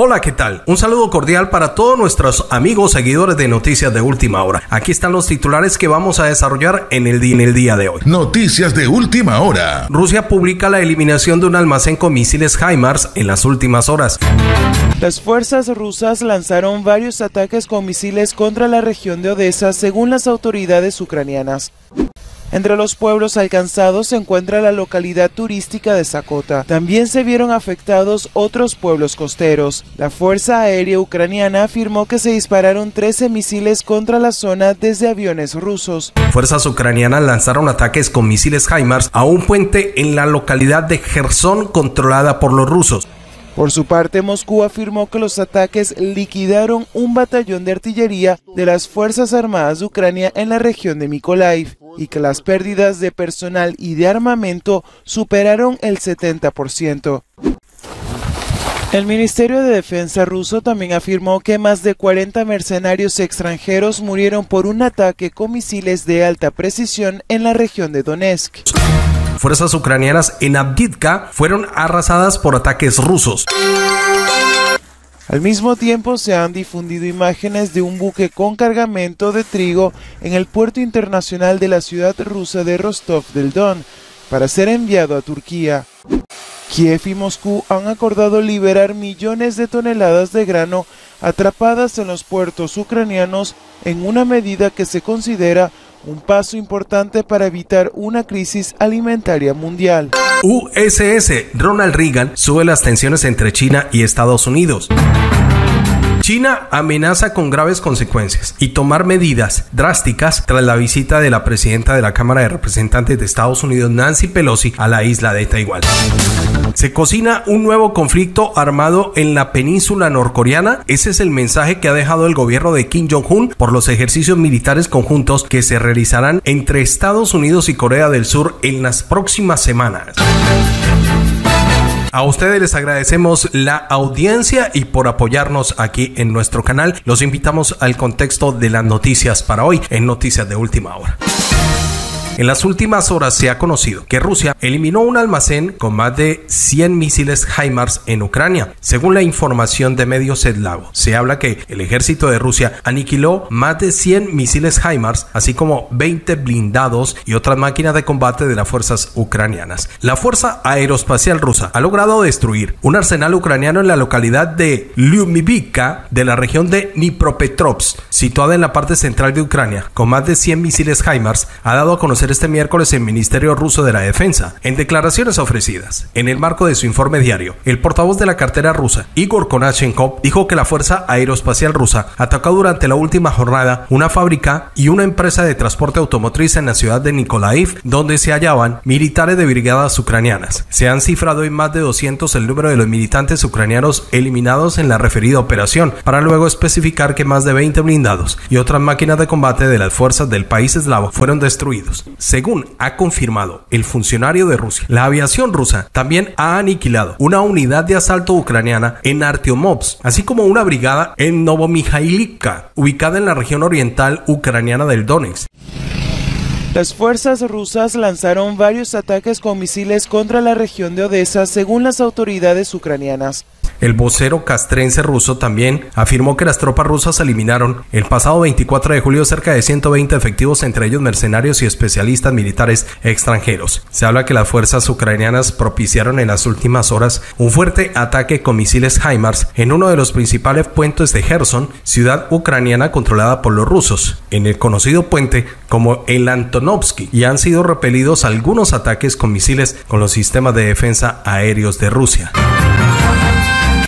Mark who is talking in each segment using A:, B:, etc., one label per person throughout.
A: Hola, ¿qué tal? Un saludo cordial para todos nuestros amigos seguidores de Noticias de Última Hora. Aquí están los titulares que vamos a desarrollar en el, en el día de hoy.
B: Noticias de Última Hora.
A: Rusia publica la eliminación de un almacén con misiles HIMARS en las últimas horas.
C: Las fuerzas rusas lanzaron varios ataques con misiles contra la región de Odessa según las autoridades ucranianas. Entre los pueblos alcanzados se encuentra la localidad turística de Sakota. También se vieron afectados otros pueblos costeros. La Fuerza Aérea Ucraniana afirmó que se dispararon 13 misiles contra la zona desde aviones rusos.
A: Fuerzas ucranianas lanzaron ataques con misiles HIMARS a un puente en la localidad de Gerson controlada por los rusos.
C: Por su parte, Moscú afirmó que los ataques liquidaron un batallón de artillería de las Fuerzas Armadas de Ucrania en la región de Mykolaiv y que las pérdidas de personal y de armamento superaron el 70%. El Ministerio de Defensa ruso también afirmó que más de 40 mercenarios extranjeros murieron por un ataque con misiles de alta precisión en la región de Donetsk
A: fuerzas ucranianas en Abdivka fueron arrasadas por ataques rusos.
C: Al mismo tiempo se han difundido imágenes de un buque con cargamento de trigo en el puerto internacional de la ciudad rusa de Rostov del Don para ser enviado a Turquía. Kiev y Moscú han acordado liberar millones de toneladas de grano atrapadas en los puertos ucranianos en una medida que se considera un paso importante para evitar una crisis alimentaria mundial.
A: USS Ronald Reagan sube las tensiones entre China y Estados Unidos. China amenaza con graves consecuencias y tomar medidas drásticas tras la visita de la presidenta de la Cámara de Representantes de Estados Unidos, Nancy Pelosi, a la isla de Taiwán. Se cocina un nuevo conflicto armado en la península norcoreana. Ese es el mensaje que ha dejado el gobierno de Kim Jong-un por los ejercicios militares conjuntos que se realizarán entre Estados Unidos y Corea del Sur en las próximas semanas. A ustedes les agradecemos la audiencia y por apoyarnos aquí en nuestro canal. Los invitamos al contexto de las noticias para hoy en Noticias de Última Hora. En las últimas horas se ha conocido que Rusia eliminó un almacén con más de 100 misiles HIMARS en Ucrania. Según la información de medios eslavo, se habla que el ejército de Rusia aniquiló más de 100 misiles HIMARS, así como 20 blindados y otras máquinas de combate de las fuerzas ucranianas. La Fuerza Aeroespacial Rusa ha logrado destruir un arsenal ucraniano en la localidad de Lyumivka de la región de Dnipropetrovsk, situada en la parte central de Ucrania, con más de 100 misiles HIMARS, ha dado a conocer este miércoles el Ministerio Ruso de la Defensa. En declaraciones ofrecidas en el marco de su informe diario, el portavoz de la cartera rusa, Igor Konashenkov, dijo que la Fuerza Aeroespacial Rusa atacó durante la última jornada una fábrica y una empresa de transporte automotriz en la ciudad de Nikolaiv, donde se hallaban militares de brigadas ucranianas. Se han cifrado en más de 200 el número de los militantes ucranianos eliminados en la referida operación, para luego especificar que más de 20 blindados y otras máquinas de combate de las fuerzas del país eslavo fueron destruidos. Según ha confirmado el funcionario de Rusia, la aviación rusa también ha aniquilado una unidad de asalto ucraniana en Artyomovsk, así como una brigada en Novomijailivka, ubicada en la región oriental ucraniana del Donetsk.
C: Las fuerzas rusas lanzaron varios ataques con misiles contra la región de Odessa, según las autoridades ucranianas.
A: El vocero castrense ruso también afirmó que las tropas rusas eliminaron el pasado 24 de julio cerca de 120 efectivos, entre ellos mercenarios y especialistas militares extranjeros. Se habla que las fuerzas ucranianas propiciaron en las últimas horas un fuerte ataque con misiles HIMARS en uno de los principales puentes de Gerson, ciudad ucraniana controlada por los rusos, en el conocido puente como el Y han sido repelidos algunos ataques con misiles con los sistemas de defensa aéreos de Rusia.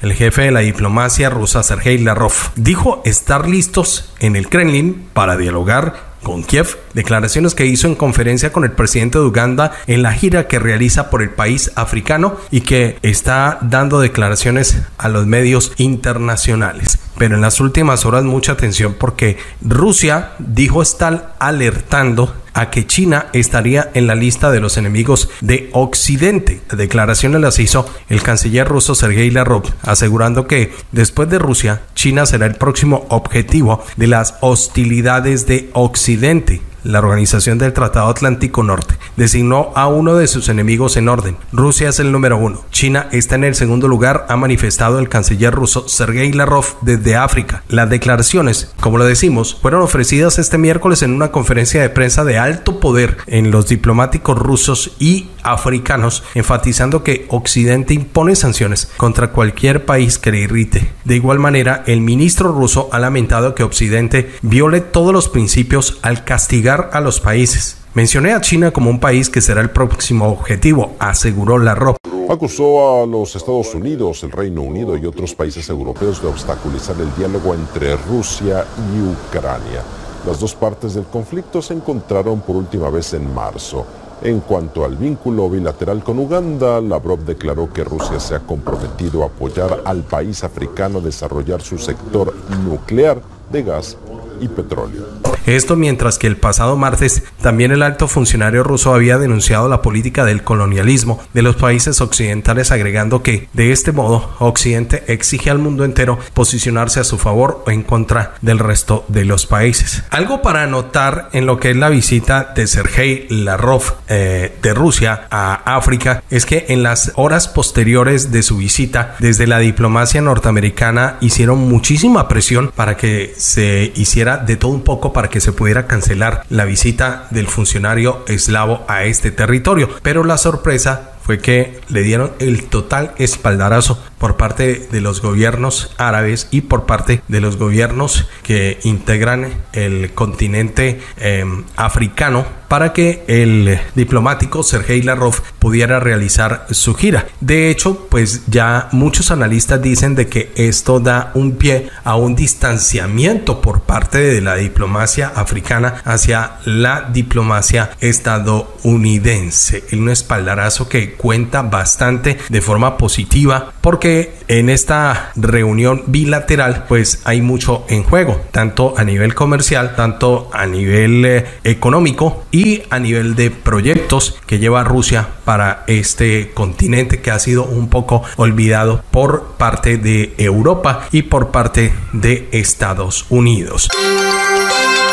A: El jefe de la diplomacia rusa, Sergei Lavrov, dijo estar listos en el Kremlin para dialogar con Kiev, declaraciones que hizo en conferencia con el presidente de Uganda en la gira que realiza por el país africano y que está dando declaraciones a los medios internacionales. Pero en las últimas horas mucha atención porque Rusia dijo estar alertando a que China estaría en la lista de los enemigos de Occidente. Declaraciones las hizo el canciller ruso Sergei Lavrov, asegurando que después de Rusia, China será el próximo objetivo de las hostilidades de Occidente. La Organización del Tratado Atlántico Norte, designó a uno de sus enemigos en orden. Rusia es el número uno. China está en el segundo lugar, ha manifestado el canciller ruso Sergei Lavrov desde África. Las declaraciones, como lo decimos, fueron ofrecidas este miércoles en una conferencia de prensa de alto poder en los diplomáticos rusos y africanos, enfatizando que Occidente impone sanciones contra cualquier país que le irrite. De igual manera, el ministro ruso ha lamentado que Occidente viole todos los principios al castigar a los países. Mencioné a China como un país que será el próximo objetivo, aseguró Lavrov.
D: Acusó a los Estados Unidos, el Reino Unido y otros países europeos de obstaculizar el diálogo entre Rusia y Ucrania. Las dos partes del conflicto se encontraron por última vez en marzo. En cuanto al vínculo bilateral con Uganda, Lavrov declaró que Rusia se ha comprometido a apoyar al país africano a desarrollar su sector nuclear de gas y petróleo.
A: Esto mientras que el pasado martes también el alto funcionario ruso había denunciado la política del colonialismo de los países occidentales agregando que de este modo Occidente exige al mundo entero posicionarse a su favor o en contra del resto de los países. Algo para anotar en lo que es la visita de Sergei Lavrov eh, de Rusia a África es que en las horas posteriores de su visita desde la diplomacia norteamericana hicieron muchísima presión para que se hiciera de todo un poco para que se pudiera cancelar la visita del funcionario eslavo a este territorio. Pero la sorpresa fue que le dieron el total espaldarazo por parte de los gobiernos árabes y por parte de los gobiernos que integran el continente em, africano para que el diplomático Sergei Lavrov pudiera realizar su gira. De hecho, pues ya muchos analistas dicen de que esto da un pie a un distanciamiento por parte de la diplomacia africana hacia la diplomacia estadounidense. Un espaldarazo que cuenta bastante de forma positiva porque en esta reunión bilateral pues hay mucho en juego, tanto a nivel comercial, tanto a nivel eh, económico y a nivel de proyectos que lleva Rusia para este continente que ha sido un poco olvidado por parte de Europa y por parte de Estados Unidos.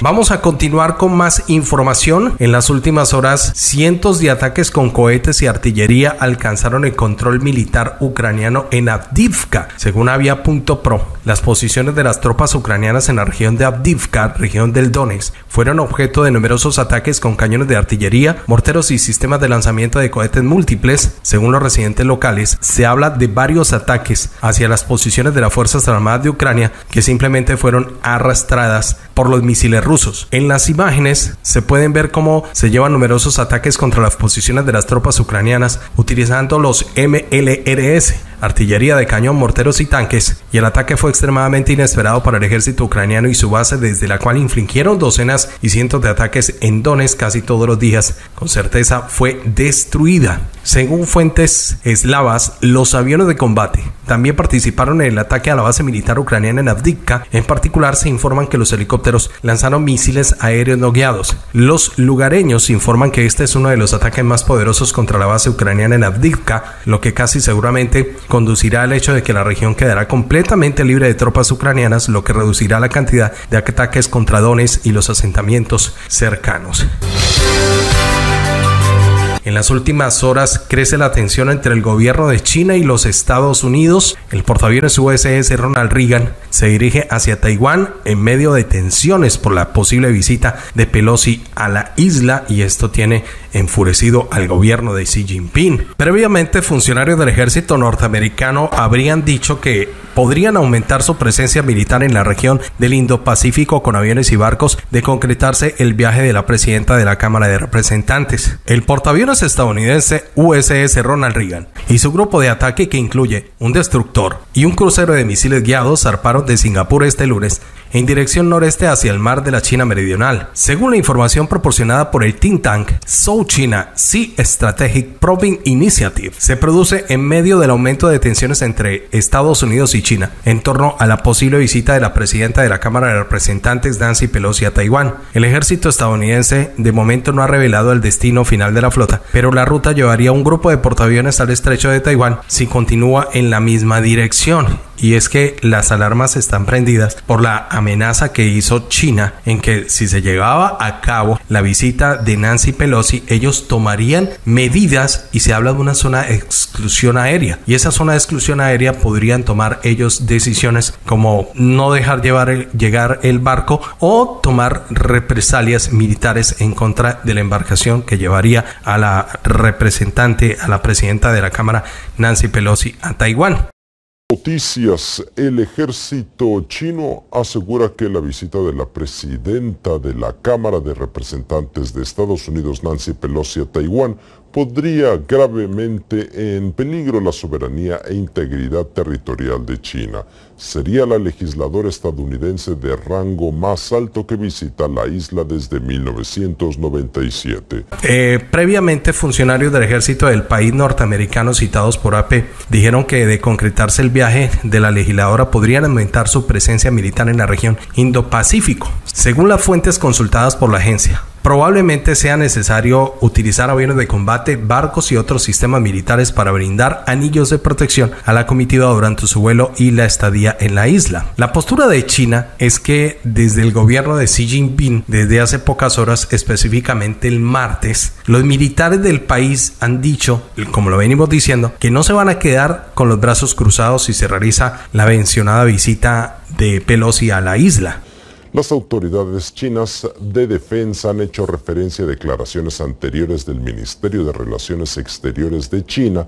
A: Vamos a continuar con más información. En las últimas horas, cientos de ataques con cohetes y artillería alcanzaron el control militar ucraniano en Avdivka, según Avia.pro. Las posiciones de las tropas ucranianas en la región de Avdivka, región del Donetsk, fueron objeto de numerosos ataques con cañones de artillería, morteros y sistemas de lanzamiento de cohetes múltiples. Según los residentes locales, se habla de varios ataques hacia las posiciones de las Fuerzas Armadas de Ucrania que simplemente fueron arrastradas por los misiles rusos. En las imágenes se pueden ver cómo se llevan numerosos ataques contra las posiciones de las tropas ucranianas utilizando los MLRS, artillería de cañón, morteros y tanques, y el ataque fue extremadamente inesperado para el ejército ucraniano y su base desde la cual infligieron docenas y cientos de ataques en Donetsk casi todos los días. Con certeza fue destruida. Según fuentes eslavas, los aviones de combate también participaron en el ataque a la base militar ucraniana en Avdiivka. En particular, se informan que los helicópteros lanzaron misiles aéreos no guiados. Los lugareños informan que este es uno de los ataques más poderosos contra la base ucraniana en Avdiivka, lo que casi seguramente conducirá al hecho de que la región quedará completamente libre de tropas ucranianas, lo que reducirá la cantidad de ataques contra Donetsk y los asentamientos cercanos. En las últimas horas crece la tensión entre el gobierno de China y los Estados Unidos. El portaaviones USS Ronald Reagan se dirige hacia Taiwán en medio de tensiones por la posible visita de Pelosi a la isla y esto tiene enfurecido al gobierno de Xi Jinping. Previamente, funcionarios del ejército norteamericano habrían dicho que podrían aumentar su presencia militar en la región del Indo-Pacífico con aviones y barcos de concretarse el viaje de la presidenta de la Cámara de Representantes. El portaaviones estadounidense USS Ronald Reagan y su grupo de ataque que incluye un destructor y un crucero de misiles guiados zarparon de Singapur este lunes en dirección noreste hacia el mar de la China Meridional. Según la información proporcionada por el think tank China Sea Strategic Probing Initiative, se produce en medio del aumento de tensiones entre Estados Unidos y China en torno a la posible visita de la presidenta de la Cámara de Representantes Nancy Pelosi a Taiwán. El ejército estadounidense de momento no ha revelado el destino final de la flota, pero la ruta llevaría un grupo de portaaviones al estrecho de Taiwán si continúa en la misma dirección y es que las alarmas están prendidas por la amenaza que hizo China en que si se llevaba a cabo la visita de Nancy Pelosi, ellos tomarían medidas y se habla de una zona de exclusión aérea y esa zona de exclusión aérea podrían tomar ellos decisiones como no dejar llevar llegar el barco o tomar represalias militares en contra de la embarcación que llevaría a la representante, a la presidenta de la Cámara, Nancy Pelosi, a Taiwán.
D: Noticias. El ejército chino asegura que la visita de la presidenta de la Cámara de Representantes de Estados Unidos, Nancy Pelosi, a Taiwán podría gravemente en peligro la soberanía e integridad territorial de China. Sería la legisladora estadounidense de rango más alto que visita la isla desde 1997.
A: Eh, previamente, funcionarios del ejército del país norteamericano citados por AP dijeron que de concretarse el viaje de la legisladora podrían aumentar su presencia militar en la región Indo-Pacífico, según las fuentes consultadas por la agencia. Probablemente sea necesario utilizar aviones de combate, barcos y otros sistemas militares para brindar anillos de protección a la comitiva durante su vuelo y la estadía en la isla. La postura de China es que desde el gobierno de Xi Jinping, desde hace pocas horas, específicamente el martes, los militares del país han dicho, como lo venimos diciendo, que no se van a quedar con los brazos cruzados si se realiza la mencionada visita de Pelosi a la isla.
D: Las autoridades chinas de defensa han hecho referencia a declaraciones anteriores del Ministerio de Relaciones Exteriores de China,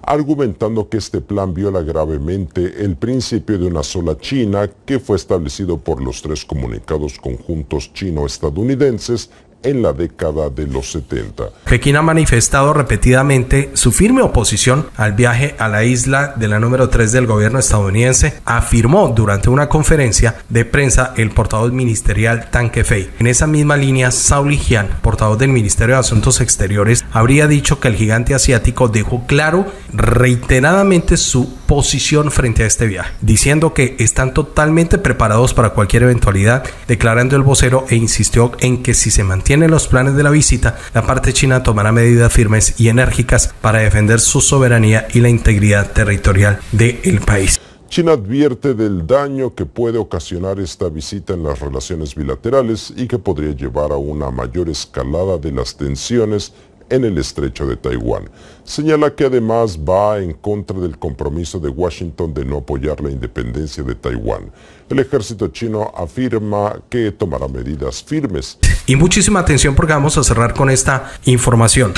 D: argumentando que este plan viola gravemente el principio de una sola China que fue establecido por los tres comunicados conjuntos chino-estadounidenses en la década de los 70.
A: Pekín ha manifestado repetidamente su firme oposición al viaje a la isla de la número 3 del gobierno estadounidense, afirmó durante una conferencia de prensa el portavoz ministerial Tan Kefei. En esa misma línea, Zhao Lijian, portavoz del Ministerio de Asuntos Exteriores, habría dicho que el gigante asiático dejó claro reiteradamente su posición frente a este viaje, diciendo que están totalmente preparados para cualquier eventualidad, declarando el vocero e insistió en que si se mantiene en los planes de la visita, la parte china tomará medidas firmes y enérgicas para defender su soberanía y la integridad territorial del país.
D: China advierte del daño que puede ocasionar esta visita en las relaciones bilaterales y que podría llevar a una mayor escalada de las tensiones en el estrecho de Taiwán. Señala que además va en contra del compromiso de Washington de no apoyar la independencia de Taiwán. El ejército chino afirma que tomará medidas firmes.
A: Y muchísima atención porque vamos a cerrar con esta información.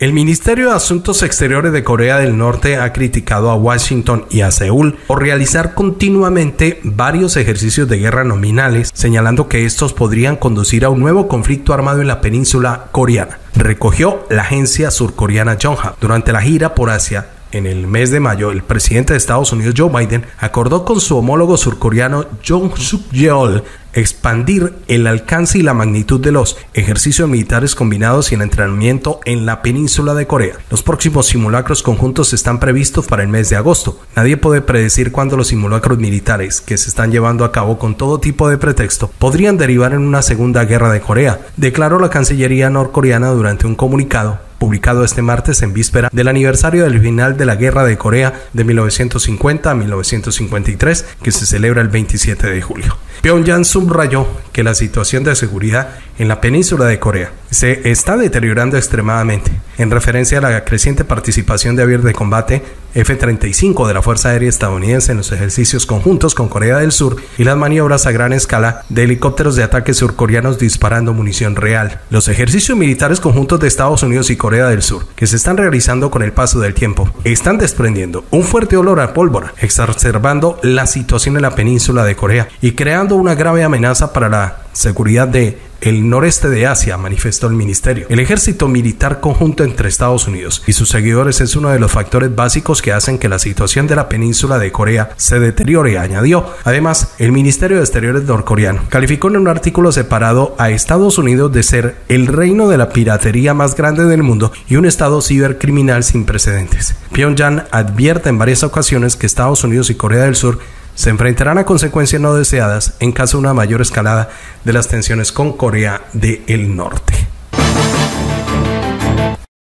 A: El Ministerio de Asuntos Exteriores de Corea del Norte ha criticado a Washington y a Seúl por realizar continuamente varios ejercicios de guerra nominales, señalando que estos podrían conducir a un nuevo conflicto armado en la península coreana. Recogió la agencia surcoreana Yonhap durante la gira por Asia en el mes de mayo, el presidente de Estados Unidos, Joe Biden, acordó con su homólogo surcoreano Jong Suk Yeol expandir el alcance y la magnitud de los ejercicios militares combinados y el entrenamiento en la península de Corea. Los próximos simulacros conjuntos están previstos para el mes de agosto. Nadie puede predecir cuándo los simulacros militares, que se están llevando a cabo con todo tipo de pretexto, podrían derivar en una segunda guerra de Corea, declaró la Cancillería norcoreana durante un comunicado publicado este martes en víspera del aniversario del final de la Guerra de Corea de 1950 a 1953, que se celebra el 27 de julio. Pyongyang subrayó que la situación de seguridad en la península de Corea se está deteriorando extremadamente, en referencia a la creciente participación de aviones de combate F-35 de la Fuerza Aérea Estadounidense en los ejercicios conjuntos con Corea del Sur y las maniobras a gran escala de helicópteros de ataque surcoreanos disparando munición real. Los ejercicios militares conjuntos de Estados Unidos y Corea del Sur, que se están realizando con el paso del tiempo, están desprendiendo un fuerte olor a pólvora, exacerbando la situación en la península de Corea y una grave amenaza para la seguridad de el noreste de Asia, manifestó el ministerio. El ejército militar conjunto entre Estados Unidos y sus seguidores es uno de los factores básicos que hacen que la situación de la península de Corea se deteriore, añadió. Además, el Ministerio de Exteriores norcoreano calificó en un artículo separado a Estados Unidos de ser el reino de la piratería más grande del mundo y un estado cibercriminal sin precedentes. Pyongyang advierte en varias ocasiones que Estados Unidos y Corea del Sur se enfrentarán a consecuencias no deseadas en caso de una mayor escalada de las tensiones con Corea del Norte.